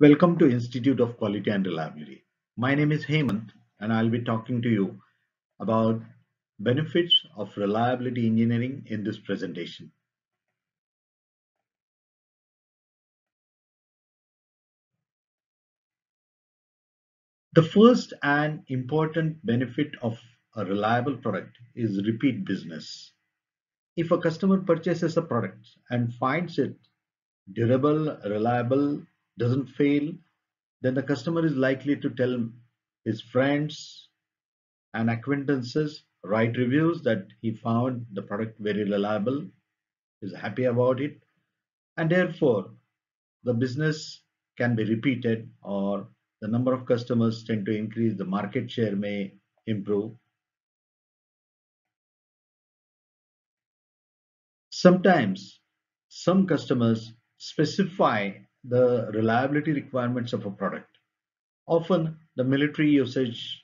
Welcome to Institute of Quality and Reliability. My name is Hemant and I'll be talking to you about benefits of reliability engineering in this presentation. The first and important benefit of a reliable product is repeat business. If a customer purchases a product and finds it durable, reliable, doesn't fail, then the customer is likely to tell his friends and acquaintances, write reviews that he found the product very reliable, is happy about it, and therefore the business can be repeated or the number of customers tend to increase, the market share may improve. Sometimes some customers specify the reliability requirements of a product. Often the military usage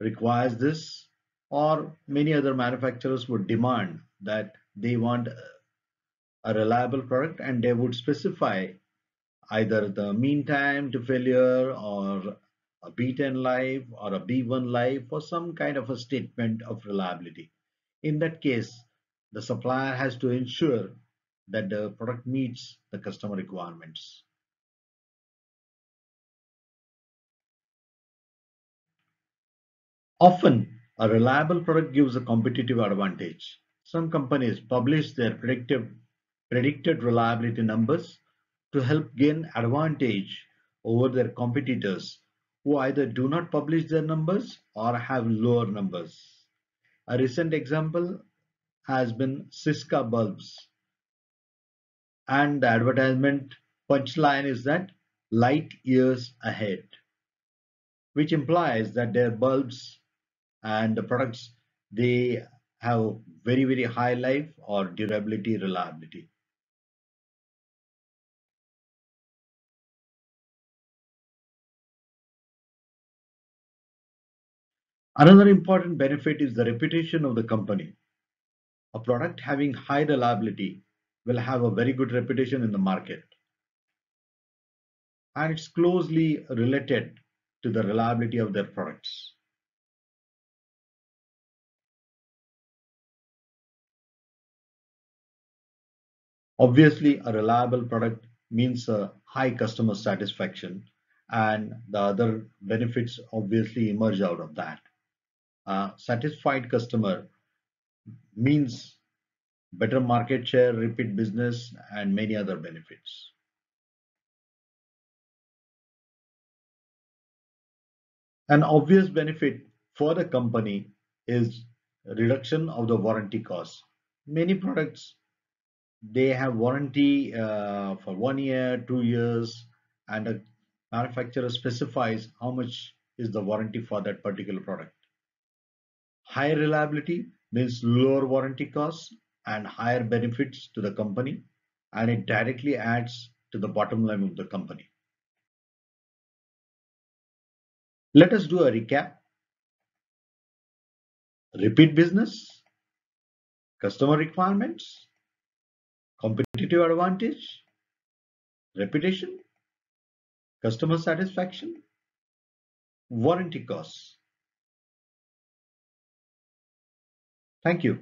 requires this or many other manufacturers would demand that they want a reliable product and they would specify either the mean time to failure or a B10 life or a B1 life or some kind of a statement of reliability. In that case, the supplier has to ensure that the product meets the customer requirements. Often, a reliable product gives a competitive advantage. Some companies publish their predictive, predicted reliability numbers to help gain advantage over their competitors who either do not publish their numbers or have lower numbers. A recent example has been Syska bulbs and the advertisement punchline is that light years ahead which implies that their bulbs and the products they have very very high life or durability reliability Another important benefit is the reputation of the company. A product having high reliability will have a very good reputation in the market. And it's closely related to the reliability of their products. Obviously, a reliable product means a high customer satisfaction and the other benefits obviously emerge out of that. A satisfied customer means better market share, repeat business, and many other benefits. An obvious benefit for the company is reduction of the warranty costs. Many products they have warranty uh, for one year, two years, and the manufacturer specifies how much is the warranty for that particular product. High reliability means lower warranty costs and higher benefits to the company and it directly adds to the bottom line of the company. Let us do a recap. Repeat business, customer requirements, competitive advantage, reputation, customer satisfaction, warranty costs. Thank you.